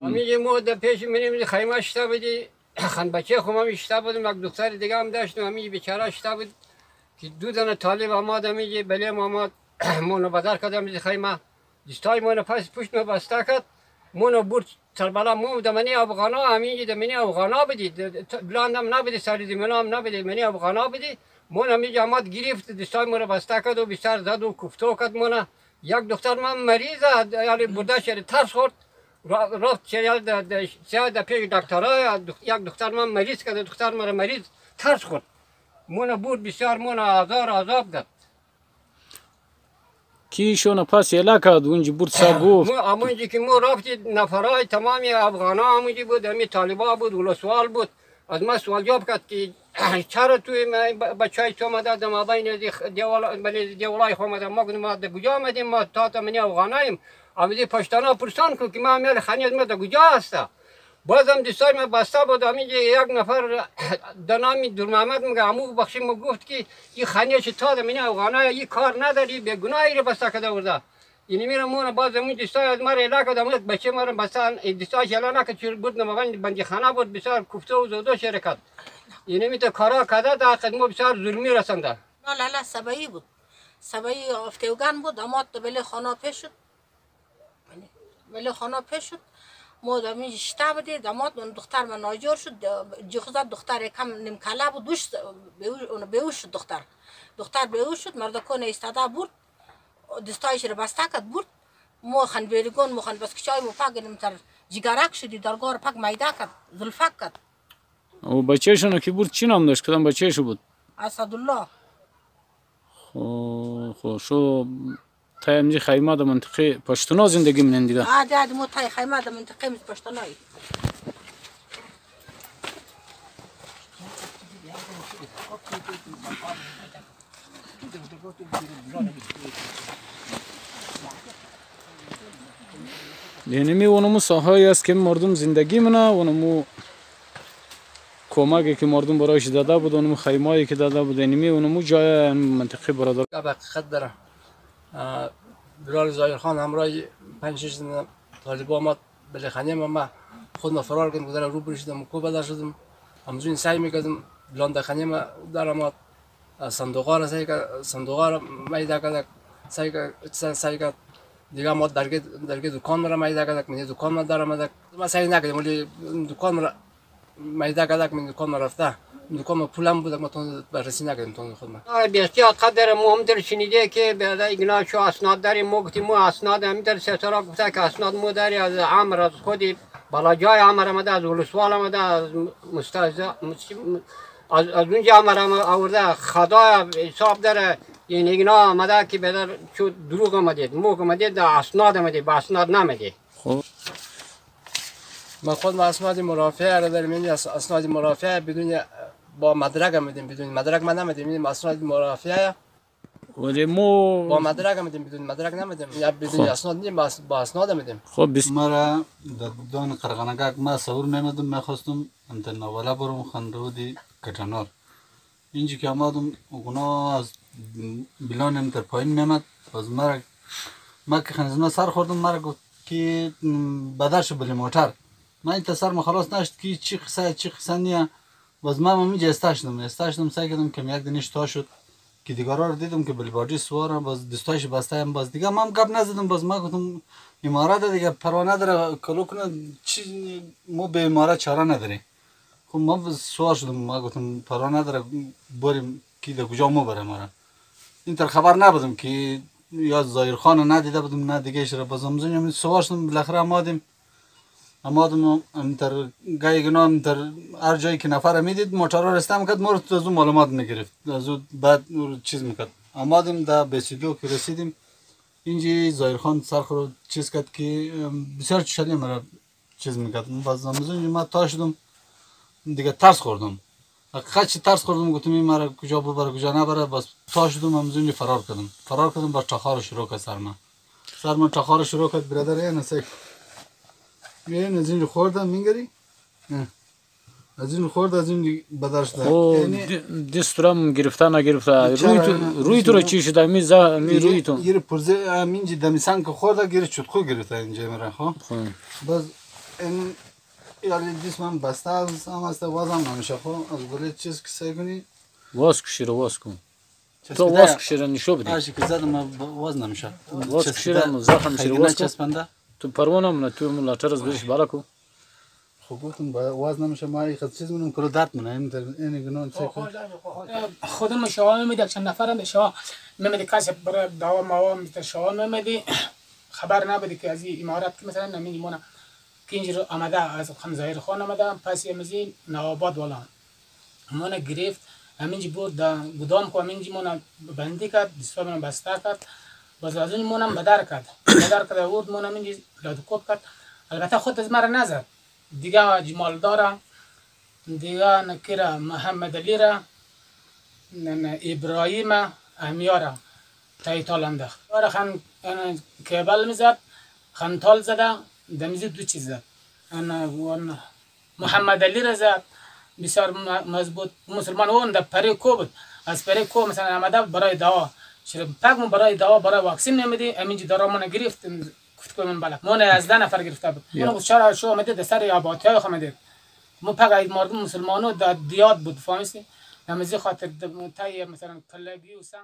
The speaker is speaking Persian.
میگه ما در پیش منیم خیمه شتا بودی خان بچه خو هم شتا بودم یک دختر دیگه هم داشتم میگه بیچاره شتا بود. که دو دانه طالب آمد میگه بله آمد مونو بدر کردم میگه خیمه. دستای مونو پس پشت ما بسته کرد. مونو برد سربلا مو دمنی افغانا همین دمنی افغانا بدی. بلاندم نبودی سر دیمنا هم نبودی منی افغانا بدی. مون میگه آمد گرفت دستای مونو بسته کرد و بیشتر زد و کفتو کرد مونو. یک دختر من مریض یعنی برده شده ترس خورد. رفت در پیش دکترها یک دختر من مریض کرد دختر من مریض ترس خورد مون بود بسیار مون آزار عذاب داد کی شونه پس یلا کرد اونجا بود سا گفت همونجی که ما رفتی نفرهای تمامی افغان ها همونجی بود همی طالبا بود ولو سوال بود از ما سوال جواب کرد که چرا توی بچه های تو آمده در مابین دیولای خو آمده ما گفتیم ما در کجا آمدیم ما تا تا منی افغاناییم آمدی پشتانا پرسان کو که ما میل خانیت ما در کجا هسته بازم دستای ما بسته بود همینجا یک نفر در نام دور محمد میگه امو بخشی ما گفت که این خانیه چه تا در منی افغانای این کار نداری به گناهی رو بسته کده ورده یعنی میرم مون باز همون دستای از الا کده امون بچه مرا بستن دستای الا نکد چون بود نمابند بندی خانه بود بسیار کوفته و زودو شرکت یعنی میتو کارا کده در خدمو بسیار ظلمی رسنده نه لالا سبایی بود سبایی افتیوگان بود اما تو بله خانه پیش شد بله خانه پیش شد ما دمی شتا بودی داماد دختر من ناجور شد جخزاد دختر کم نیم کلا بود دوش بیوش شد دختر دختر بیوش شد مردکون ایستاده بود دستایش رو بسته کرد بود مو خن بیرگون مو خن بس کچای مو پاک نیم تر جگرک شدی درگار پاک میدا کرد زلفک کرد او بچهشون که بود چی نام داشت کدام بچهش بود اسدالله خو خو شو تا امجی خیمه در منطقه پشتونا زندگی منن دیگه آه ده مو تای خیمه در منطقه میز پشتنایی یعنی می اونمو ساحایی است که مردم زندگی منه اونمو کمکی که مردم برایش داده بود اونمو خیمایی که داده بود یعنی می اونمو جای منطقه برادر حقیقت داره بلال زایر خان همراه پنج شش زن طالب آمد بله ما خود ما فرار کردم گذر رو برشدم کو بدر شدم. همزون سعی می‌کردم بلان در خانه ما در آمد. صندوقا را سعی صندوقا را میده کرد سعی سعی کرد. دیگه ما درگه درگه دکان مرا میده کرد من دکان ما در ما سعی نکردم ولی دکان مرا میده کرد من دکان ما رفته دکان پولم بود ما تون بررسی نکردیم تون خود ما بسیار قدر مهم در شنیده که به ایگنا شو اسناد داریم ما گفتیم ما اسناد هم در گفته که اسناد مو داری از عمر از خودی بالا جای عمر آمده از ولسوال آمده از مستهزا از از اونجا عمر آورده خدا حساب داره این ایگنا آمده که بدر چو دروغ آمدید مو آمدید اسناد آمدید با اسناد نمدید خب ما خود ما اسناد مرافعه را داریم یعنی اسناد مرافعه بدون با مدرک آمدیم بدون مدرک ما نمیدیم. این اسناد مرافعه ولی مو با مدرک آمدیم بدون مدرک نمیدیم. یا بدون اسناد نیم. با با اسناد آمدیم خب بس مرا در دان قرغنگاک ما سور میمدم می‌خواستم انت نوالا برم خندودی کتنار اینجا که آمدم اونا از بلانم در پایین میمد. از مرا ما که خنزنا سر خوردم. مرا گفت که بدرش بلی موتر. من این سر خلاص نشد که چی قصه چی قصه نیه. باز من همینجا استاشدم استاشدم سعی کردم که یک دنیش تا شد که دیگرها رو دیدم که بلی باجی سوارم باز دستایش بسته هم باز دیگه من گپ نزدم باز ما گفتم امارات دیگه پروانه داره کلو کنه چی ما به امارات چاره نداری خب ما سوار شدم ما گفتم پروانه داره بریم کی در کجا ما بره مرا این تر خبر نبودم که یا زایر خان ندیده بودم نه دیگه را باز همزون سوار شدم بالاخره آمادیم. آمادم تر گای گنام تر هر جایی که نفر می‌دید موتور رو رستم کرد ما رو معلومات می‌گرفت. از بعد چیز می‌کرد. آمادیم در بیسیدو که رسیدیم اینجی زایر خان سرخ رو چیز کرد که بسیار چشلی مرا چیز می‌کرد. باز همزون ما تا شدم دیگه ترس خوردم. حقیقت چی ترس خوردم گفتم این مرا کجا ببره کجا نبره. باز تا شدم همزون فرار کردم. فرار کردم با تخار شروع کرد سر من سر من تخار شروع کرد برادر این این از این خوردم میگری؟ از این خورد از این بدرش داد خب دسترم گرفته نگرفته. روی تو روی تو رو چی شده؟ می ز می روی تو. یه پرزه همینجا دمیسان که خورده گیره چطخو گرفته اینجا مرا خب؟ باز این یالی جسمم بسته از هم است وازم نمیشه خب؟ از گلی چیز که سعی کنی. واس کشیر واس کن. تو. واس کشیر نشو بدی. هرچی که زدم واز نمیشه. واز چسبیده. کشیدم، زخم خیلی واز کن. تو پروانه من تو ملاتر از بهش بالا کو خب گفتم با واز نمیشه ما یک چیز میدم کلو درد منه این در این گناه چه کنی خودم شما میمیدی چند نفرم شما میمیدی کسی برای دوا موا میتر شما میمیدی خبر نبودی که از این امارت که مثلا نمی مونه که اینجا آمده از خمزایر خان آمده پس یمزی نواباد والا. مونه گرفت همینجی بود دا گدام کو همینجی مونه بندی کرد دستور من بسته کرد. بازazın monam badar kad. Badar kad vurd monam inci ladkop kad. Elbette خود از مرا نزد. دیگه جمال داره دیگه نکره محمد علی را ابراهیم امیاره تای تالنده آره خن کبل میزد خنتال زده دمیزی دو چیز زد. محمد علی را زد. بسیار مضبوط مسلمان اون در پری کو بود. از پری کو مثلا آمده برای دوا شیر پاک من برای دوا برای واکسین نمیدی؟ همینجی دارا من گرفت کفت من بالا من از ده نفر گرفته بود. من گفت چرا شو آمده در سر آباتی های آمده ما پاک مردم مسلمانو در دیاد بود فهمیستی نمیزی خاطر د- تای مثلا کلگی و سنگ.